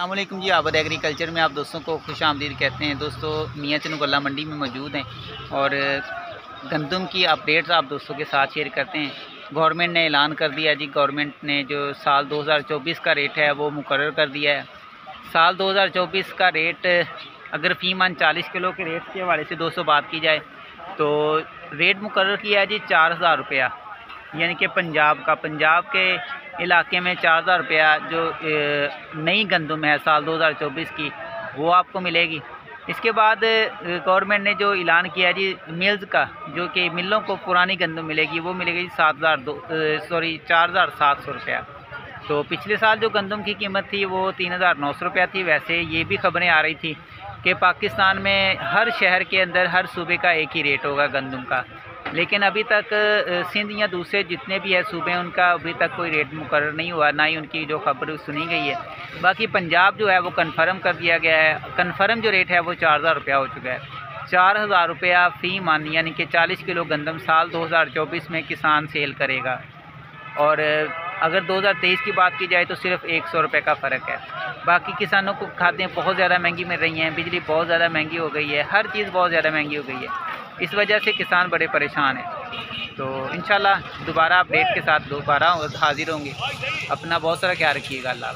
अल्लाम जी आबद agriculture में आप दोस्तों को खुश आमदीद कहते हैं। दोस्तों, मियाँ चनुगल्ला मंडी में मौजूद हैं और गंदम की अपडेट्स आप दोस्तों के साथ शेयर करते हैं। गवर्नमेंट ने ऐलान कर दिया जी गवर्नमेंट ने जो साल 2024 का रेट है, वो मुकर कर दिया है। साल 2024 का रेट अगर फ़ी मान चालीस किलो के रेट के हवाले से दोस्तों बात की जाए तो रेट मुकर किया है जी, चार हज़ार रुपया। यानी कि पंजाब का, पंजाब के इलाके में चार हज़ार रुपया जो नई गंदम है साल 2024 की, वो आपको मिलेगी। इसके बाद गवर्नमेंट ने जो ऐलान किया जी मिल्स का, जो कि मिलों को पुरानी गंदम मिलेगी, वो मिलेगी सात हज़ार दो सॉरी, चार हज़ार सात सौ रुपया। तो पिछले साल जो गंदम की कीमत थी, वो तीन हज़ार नौ सौ रुपया थी। वैसे ये भी खबरें आ रही थी कि पाकिस्तान में हर शहर के अंदर, हर सूबे का एक ही रेट होगा गंदम का। लेकिन अभी तक सिंध या दूसरे जितने भी है सूबे उनका अभी तक कोई रेट मुकर नहीं हुआ, ना ही उनकी जो खबर सुनी गई है। बाकी पंजाब जो है, वो कन्फर्म कर दिया गया है। कन्फर्म जो रेट है, वो चार हज़ार रुपया हो चुका है। चार हज़ार रुपया फ़ी मान, यानी कि चालीस किलो गंदम साल दो हज़ार चौबीस में किसान सेल करेगा। और अगर 2023 की बात की जाए तो सिर्फ़ एक सौ रुपये का फ़र्क है। बाकी किसानों को खादें बहुत ज़्यादा महँगी मिल रही हैं, बिजली बहुत ज़्यादा महँगी हो गई है, हर चीज़ बहुत ज़्यादा महँगी हो गई है। इस वजह से किसान बड़े परेशान हैं। तो इन दोबारा अपडेट के साथ दोबारा हाजिर होंगे। अपना बहुत सारा ख्याल रखिएगा, अल्लाह